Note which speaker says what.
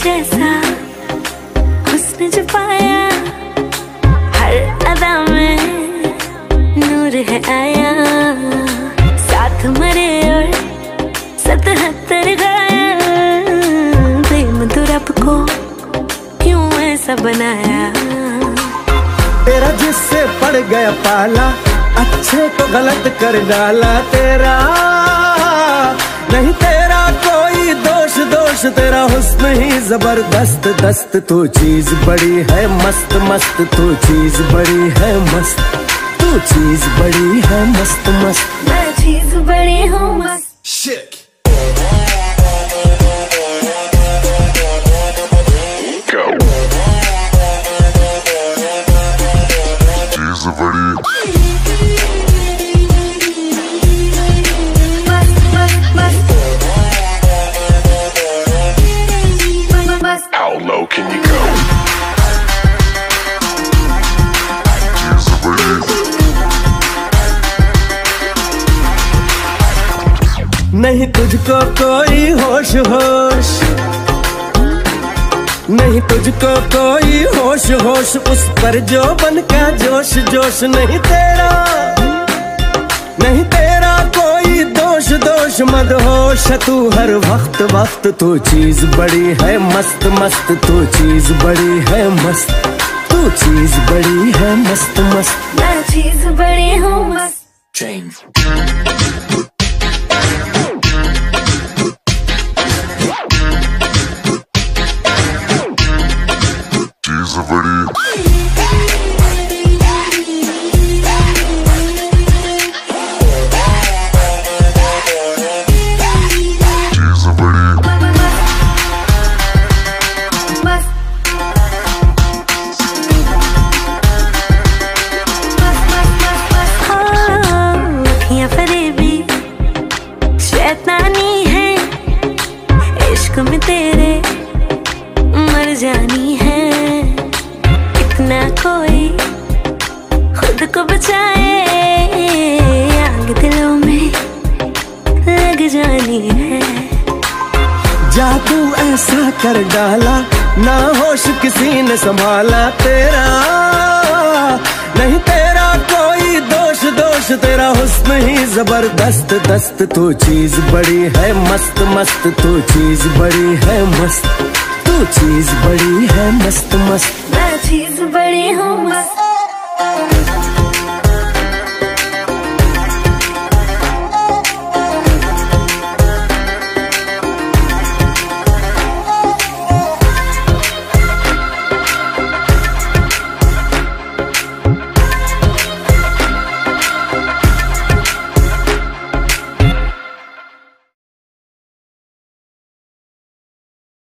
Speaker 1: जैसा हुस्न जो पाया, हर अदा में नूर है आया। साथ मरे और सतहत्तर गाया। प्रेम रब को क्यों ऐसा बनाया?
Speaker 2: तेरा जिससे पड़ गया पाला, अच्छे को गलत कर डाला तेरा। नहीं तेरा कोई दोष दोष तेरा हुस्न ही ज़बरदस्त दस्त तू चीज़ बड़ी है मस्त मस्त तू चीज़ बड़ी है मस्त तू चीज़ बड़ी है मस्त मस्त।
Speaker 1: मैं चीज़ बड़ी हूँ मस्त।
Speaker 2: Shit.
Speaker 3: She's a
Speaker 2: नहीं तुझको कोई होश होश। नहीं तुझको कोई होश होश उस पर जो बन का जोश जोश नहीं तेरा। नहीं तेरा कोई दोष दोष मत होश। तू हर वक्त वक्त तू चीज़ बड़ी है मस्त मस्त। तू चीज़ बड़ी है मस्त तू चीज़ बड़ी है मस्त मस्त।
Speaker 1: मैं चीज़ बड़ी हूँ मस्त। शैतानी है, इश्क में तेरे मर जानी है। इतना कोई खुद को बचाए, आग दिलों में लग जानी है।
Speaker 2: जादू ऐसा कर डाला ना होश किसी ने संभाला तेरा। नहीं तेरा दोष तेरा हुस्न ही ज़बरदस्त, दस्त तो चीज़ बड़ी है मस्त मस्त तो चीज़ बड़ी है मस्त तो चीज़ बड़ी है मस्त
Speaker 1: मस्त।